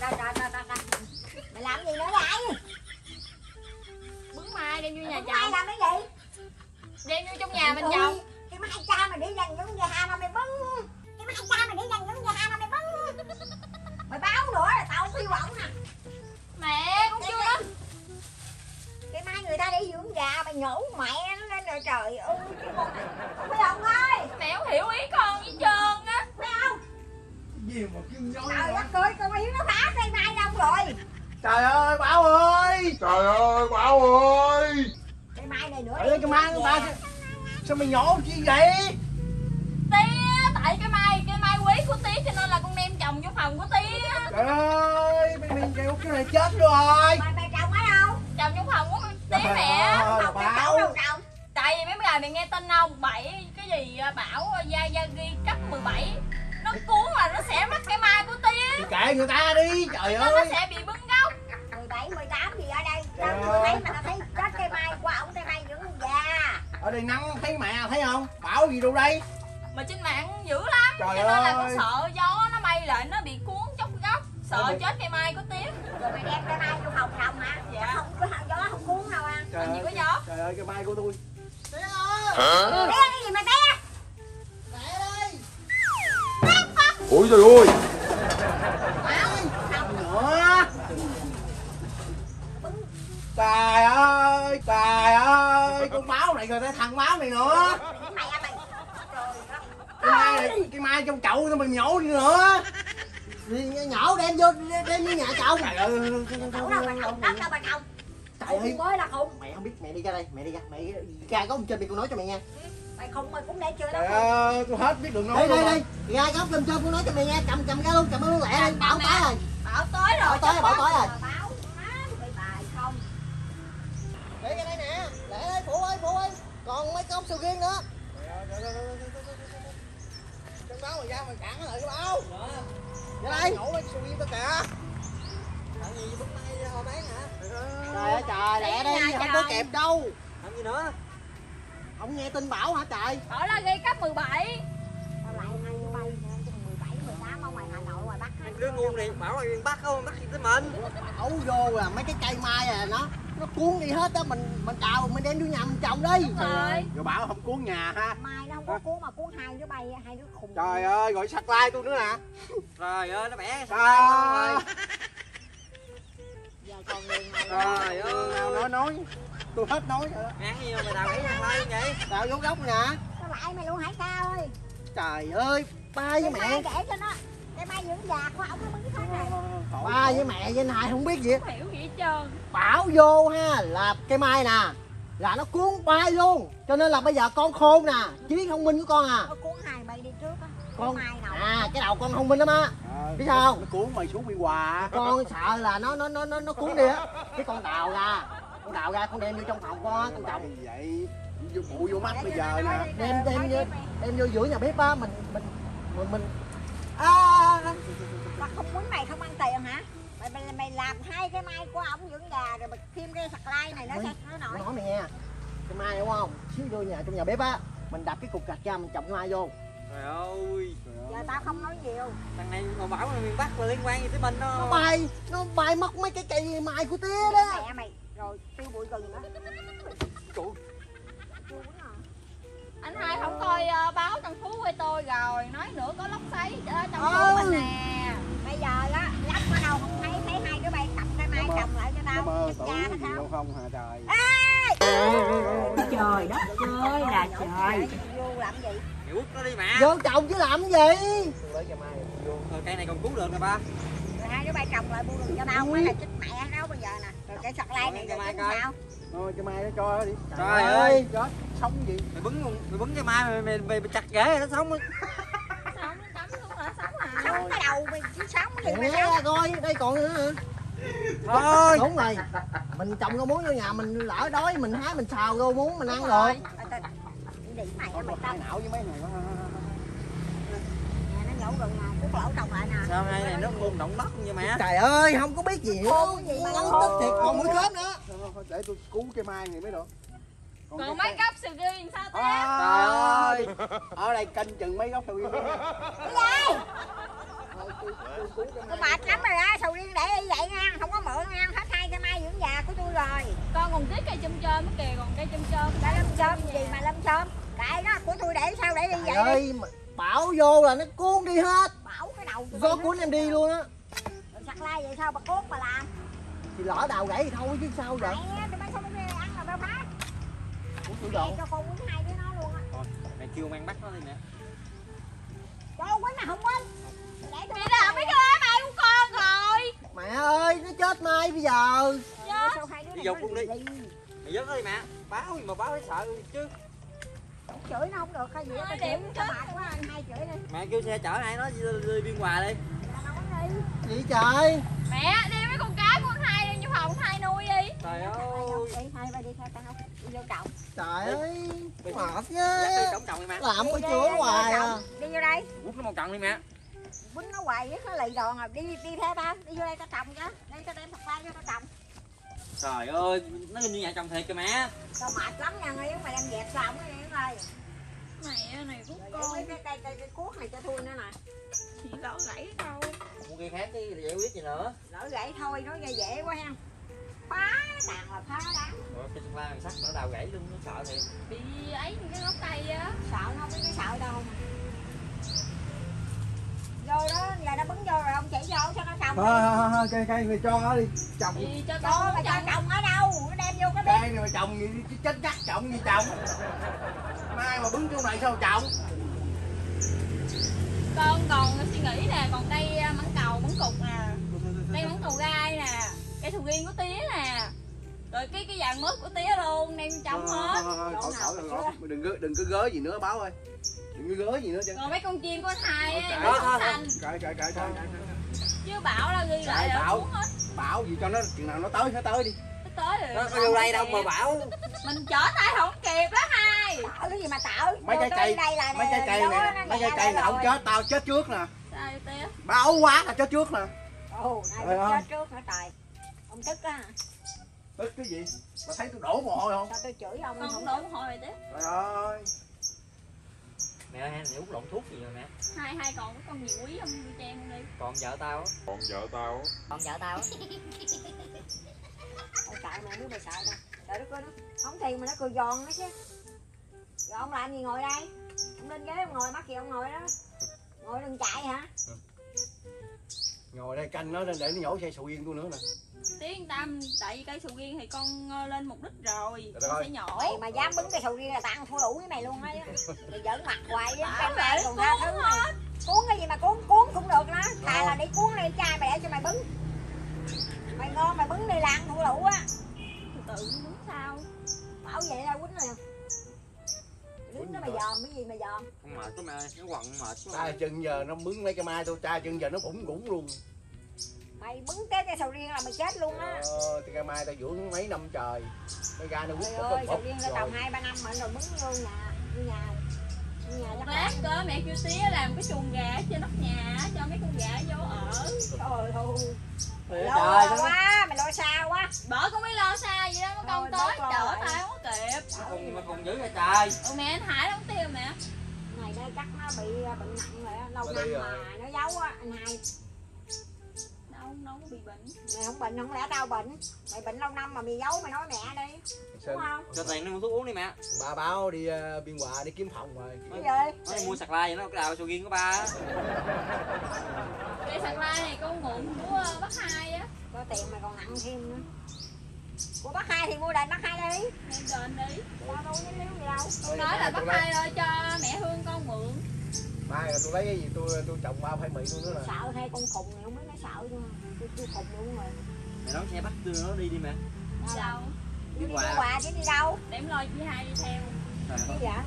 trời trời trời trời trời mày làm gì nữa vậy? Bứng mai đem vô nhà chồng. làm cái gì? Đem vô trong nhà mình chồng. Cái mai cha mày đi dần giống nhà hà mà mày bưng. Cái mai cha mày đi dần giống nhà hà mà mày bưng. Mày báo nữa là tao phiêu ổng nè mẹ cũng chưa? đó cái mai người ta đi dưỡng già mày nhổ mẹ nó lên rồi trời ơi cái con này mấy ông ơi. Mẹ không hiểu ý con mấy ông gì mà kêu nhói trời đất ơi con hiếu nó phá cây mai đâu rồi. Trời ơi bảo ơi. Trời ơi Bảo ơi. Cây mai này nữa ơi cái mai người ta sao mày nhổ chi vậy? Tía tại cái mai cái mai quý của tía cho nên là con đem chồng vô phòng của tía. Trời ơi mày mày kêu cái này chết rồi. Mày mày trồng ở đâu chồng trong phòng của tía Trời mẹ. ơi, trồng cái Bảo. đâu trồng tại vì mấy ngày mày nghe tin không? Bảy cái gì à, bảo gia gia ghi cấp 17 kệ người ta đi trời nó, nó ơi. sẽ bị bứng gốc. 17, 18 gì ở đây? Chưa thấy ơi. mà thấy chết cây mai qua ổng cây mai dưỡng già ở đây nắng thấy mẹ thấy không? Bảo gì đâu đây? Mà trên mạng dữ lắm Trời cho nên là con ơi. sợ gió nó bay lại nó bị cuốn chốc gốc. Sợ Ôi, chết cây mai của tía Rồi mày đem cây mai vô phòng phòng hả? Dạ. Không có gió không cuốn đâu à. Trời làm gì ơi có gió? trời ơi cái mai của tôi. Hả? Bé cái gì mà bé? Ôi trời ơi nữa trời ơi trời ơi con máu này rồi cái thằng máu này nữa. Cái mày à mày. Cái mai này cái mai trong chậu nó mày nhổ đi nữa. Nhổ đem vô đem vô nhà chồng trời ơi Đâu đâu mà không, đất đâu mà không trời Không ơi. mới là không mẹ không biết mẹ đi ra đây mẹ đi ra mẹ ra góc trên đi con nói cho mẹ nghe. Mày không mày cũng để chưa đó ơi tôi hết biết đường nói đây đây đây. Ra góc lên trên con nói cho mẹ nghe. Cầm cầm ra luôn cầm luôn lẹ đi. Bảo tới rồi. bảo tới rồi bảo tới tới rồi còn mấy con sầu riêng nữa. Cái báo mày ra mày cản lại cái báo ra đây. nhổ cái sầu riêng tao kìa? Làm gì bữa nay họ bán hả? Trời ơi. Trời lẹ đây không có kẹp đâu. Làm gì nữa? Không nghe tin bảo hả trời? Bảo là ghi cấp 17 Tao lại hai đứa bay 17, 18 ở ngoài Hà Nội ngoài Bắc hết đứa ngu này bảo là miền bắc không bắc gì tới mình. Bảo vô là mấy cái cây mai à nó nó cuốn đi hết á mình mình đào mình đem vô nhà mình trồng đi. Rồi. Rồi bảo không cuốn nhà ha. Mai nó không có cuốn mà cuốn hai đứa bay hai đứa khùng. Trời ơi gọi sạc like tôi nữa nè. Trời ơi nó bẻ trời Giờ còn người này trời nào nói nói. Tôi hết nói rồi đó. ăn gì mà mày đào bẻ thằng lai vậy. Đào vô gốc nè. Tao lại mày luôn Hải ca ơi? Trời ơi ba với mẹ. để cho nó Cây mai dưỡng già của ổng nó mới hết này ba với mẹ với anh hai không biết gì hết. không hiểu gì hết trơn. Bảo vô ha là cây mai nè là nó cuốn bay luôn. Cho nên là bây giờ con khôn nè trí thông minh của con à. Nó cuốn hai bay đi trước á? Con mai nào? à cái đầu con thông minh lắm á. Biết sao? nó cuốn mày xuống bị quà. Con sợ là nó nó nó nó nó cuốn đi á. Cái con đào ra con đào ra con đem vô trong phòng con á con trồng Gì vậy? Vô bụ vô mắt bây giờ nè. đem đem vô đem vô giữa nhà bếp á mình mình mình mình à, Tao không muốn mày không ăn tiền hả? Mày, mày, mày làm hai cái mai của ổng dưỡng già rồi mày thêm cái sạc lai này nó sẽ nó nổi. nói mày nghe. Cái mai đúng không? Xíu vô nhà trong nhà bếp á mình đập cái cục gạch ra mình trồng cái mai vô. Trời ơi, giờ tao không nói nhiều. Thằng này mà bảo là miền Bắc là liên quan gì tới mình nó đó. bay nó bay mất mấy cái cây mai của tía đó. Mẹ mày rồi tiêu bụi gừng đó Trời. Anh hai không coi ờ, báo Tân Phú quê tôi rồi nói nữa có lốc xoáy ở Tân Ừ. Phú mình nè. Bây giờ đó lắp ở đâu không thấy thấy hai đứa bay cầm cái mai trồng lại cho tao. Tủ cha nó gì không đâu không hả trời? Trời đất ơi là trời vô làm gì? Mày quất nó đi mà. vô trồng chứ làm gì? Thôi cây này còn cứu được nè ba. rồi hai đứa bay trồng lại mua đường cho tao mới là chết mẹ đâu bây giờ nè. Rồi cái sạc lai này rồi coi. sao thôi cái mai nó cho đi. Trời ơi. chết. Sống gì? Mày bứng mày bứng cái mai mày mày, mày, mày chặt rễ nó sống. sống tắm xuống là sống hả sống cái đầu mày chứ sống cái gì mà Nè, sống. coi đây còn nữa hả? Thôi. đúng rồi. Mình trồng rau muống vô nhà mình lỡ đói mình hái mình xào rau muống mình ăn Đúng rồi. Đĩ mày á, mày tâm. não với mấy này nè nó nhổ rừng nè cút lỗ trồng lại nè. Sao nay này nó khôn động đất như mày á. trời ơi không có biết gì Khôn gì mà tức thiệt còn mũi khóm nữa để tôi cứu cái mai này mới được. Còn mấy gốc sầu riêng sao thế Trời ơi. ở đây canh chừng mấy gốc sầu riêng cái gì tôi mệt lắm rồi á sầu riêng để y vậy nha không có mượn nha hết hai cây mai dưỡng già của tôi rồi. Con còn tiếc cây chôm chôm kìa còn cây chôm chôm đã lâm chôm gì mà lâm chôm? Cái đó của tôi để sao để đi Trời vậy đi? ơi mà bảo vô là nó cuốn đi hết. Bảo cái đầu đi. cuốn em đi luôn á. Sặc lai vậy sao bà cốt bà làm thì lỡ đào gãy thì thôi chứ sao vậy? Mẹ tụi bay sao mới ăn là Ủa, tôi mẹ đổ cho con quýnh hai đứa nó luôn á. Thôi, mẹ kêu mang bắt nó đi mẹ. Cho quýnh mà không quýnh để tôi mẹ đã mấy cái mai của con rồi. Mẹ ơi nó chết mai bây giờ. Ủa, sao hai đứa Đi này dục nó luôn đi. dứt nó đi mẹ. Báo gì mà báo thấy sợ chứ. Chửi nó không được hay gì điểm nó chết. quá anh hai chửi đi. Mẹ kêu xe chở hai nó đi, đi biên hòa là đi. Gì trời? Mẹ Trời ơi. Không? đi hai ba đi theo tao. Đi vô trọng trời ơi mệt cổng mẹ làm cái chữa hoài à. đi vô đây. Quất nó một trận đi mẹ quýnh nó hoài với nó lì đòn à. Đi đi theo tao. Đi vô đây tao trồng cho. Đây tao đem thật tay vô tao trồng. Trời ơi Nó như nhà chồng thiệt kìa mẹ. Tao mệt lắm nha nếu mày đem dẹp xong cái này ơi mẹ này rồi con cái cái cây cây cái cuốc này cho thui nữa nè. Chỉ lỡ gãy đâu. Một cây khác đi giải quyết gì nữa. Lỡ gãy thôi nó dễ dễ quá ha phá tàn là phá đáng Rồi cái thằng sắt nó đào gãy luôn nó sợ thiệt. Bị ấy cái gốc cây á. Sợ nó không cái sợ đâu. Vô đó giờ nó bứng vô rồi ông chỉ vô cho nó trồng thôi thôi thôi cây cây mày cho nó đi. Trồng thì cho mà cho trồng ở đâu? Nó đem vô cái bếp. Cây này mà trồng gì chứ chết chắc trồng gì trồng mai mà bứng chỗ này sao trồng con còn suy nghĩ nè còn cây à, mãng cầu mãng cục nè. Cây mãng cầu gai nè cây sầu riêng của tía nè. Rồi cái cái vàng mướp của tía luôn đem trồng hết. khỏi khỏi khỏi đừng có đừng có gớ gì nữa báo ơi. Đừng có gớ gì nữa chứ. Còn mấy con chim của anh hai á Thôi, nó xanh. Cãi cãi cãi cãi chứ bảo là ghi lại là Bảo. bảo gì cho nó chừng nào nó tới nó tới đi. Nó tới rồi Nó có vô đây đâu mà bảo. Mình chở tay không kịp đó hai. Tạo cái gì mà tạo? Mấy trái cây là mấy trái cây đó này mấy trái cây này không chết tao chết trước nè. Sao vậy tía? Báo quá là chết trước nè. Ồ này Trời chết trước nữa trời ông tức á tức cái gì? Mà thấy tôi đổ mồ hôi không? Sao tôi chửi ông con không? cũng đổi một hồi rồi trời ơi. Mẹ ơi hay uống lộn thuốc gì rồi mẹ? Hai hai còn có con gì quý không đi trang đi. Còn vợ tao á. Còn vợ tao á. còn vợ tao á? Ôi sợ mẹ đứa mày sợ đâu trời đất ơi nó không thì mà nó cười giòn nó chứ. Rồi ông làm gì ngồi đây? Ông lên ghế ông ngồi mắc gì ông ngồi đó? Ngồi đừng chạy hả ngồi đây canh nó để nó nhổ xe sầu riêng tôi nữa nè. Tiếng tâm tại vì cây sầu riêng thì con ờ, lên mục đích rồi con sẽ nhỏ mày mà dám bứng cái sầu riêng là tao ăn thua đủ với mày luôn á. Mày giỡn mặt hoài với cái mày còn tha thứ mày. Cuốn cái gì mà cuốn cuốn cũng được đó. Thà là đi cuốn đi chai mày để cho mày bứng. Mày ngon mày bứng đi là ăn thua đủ á. Tự muốn sao? Bảo vậy ra quýnh nè quýnh nó mày dòm cái gì mày dòm? Con mệt quá mẹ ơi Nó quặn mệt quá trai chân giờ nó bứng mấy cái mai tôi trai chân giờ nó bủng gũng luôn. Mày bứng cái cái sầu riêng là mày chết luôn á. Ờ, thì cái mai tao dưỡng mấy năm trời. Cái gai nó quýt ơi sầu riêng nó rồi. trồng hai ba năm mà rồi bứng vô nhà nhà nhà lát cơ mẹ kêu tía làm cái chuồng gà trên nóc nhà cho mấy con gà vô ở. Trời ơi. Trời lo ơi nó quá mày lo xa quá. Bỏ con mới lo xa vậy đó mấy con Thôi, tới bớt lo chở lại. tay không có kịp Nó còn, nó dữ vậy trời. Ủa mẹ anh hải có tiêu mẹ? Này đây chắc nó bị à, bệnh nặng rồi á lâu Nó năm mà nó giấu á anh hai đâu đâu có bị bệnh. Mày không bệnh không lẽ tao bệnh? Mày bệnh lâu năm mà mày giấu mày nói mẹ đi đúng không? Cho tiền nó mua thuốc uống đi mẹ? Ba báo đi ờ, biên hòa đi kiếm phòng rồi. Cái gì Nó đi mua sạc lai vậy nó cái đào sầu riêng của ba cây sạc lai này con mượn của ờ, bác hai á. Có tiền mày còn nặng thêm nữa của bác hai thì mua đền bác hai đi. Đền đi. Tao đâu có liếu gì đâu. Con nói là bác hai ơi cho mẹ hương con mượn. Mai là tôi lấy cái gì? Tôi tôi trồng ba phải mì tôi nữa nè. Sợ hay con khùng này không biết nó sợ chưa. Tôi tôi khùng luôn rồi. Mẹ đón xe bắt đưa nó đi đi mẹ. Đâu? đi qua. qua chứ đi đâu? Để em lo chị hai đi theo. Cái gì vậy?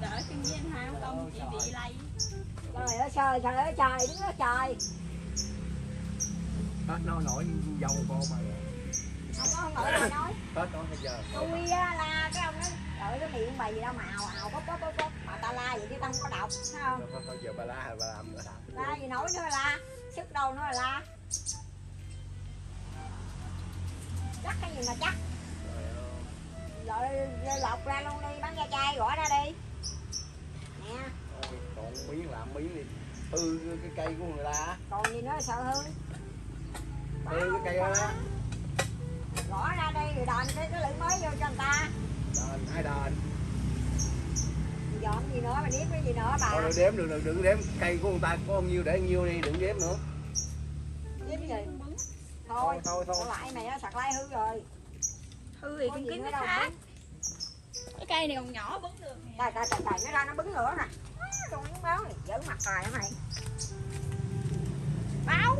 Đỡ chân với anh hai không công chị bị lây. Trời ơi trời trời ơi trời đứng đó trời. Hết nó nổi dâu con mà không nói bây giờ tôi la cái ông nói trời cái miệng mày gì đâu mà ào ào bóp bóp bóp bóp mà ta la vậy chứ tao không có đọc thấy không giờ bà la bà làm bà làm la gì nổi nữa là la sức đâu nữa là la chắc cái gì mà chắc rồi lọc ra luôn đi bán da chai gõ ra đi nè còn miếng làm miếng đi hư cái cây của người ta còn gì nữa sợ hư? Hư cái cây đó gõ ra đây rồi đền cái cái lưỡi mới vô cho người ta. Đền hai đền? Dọn gì nữa mà điếm cái gì nữa bà. Thôi đếm đừng đừng đừng đếm. Cây của người ta có bao nhiêu để nhiêu đi đừng đếm nữa. Điếm gì? Thôi thôi thôi thôi. Lại mày nó sạc lai hư rồi. Hư thì con nữa nó đâu khác. cái cây này còn nhỏ bứng được nè. Trời trời trời trời nó ra nó bứng nữa nè. Con báo này giỡn mặt tài hả mày. Báo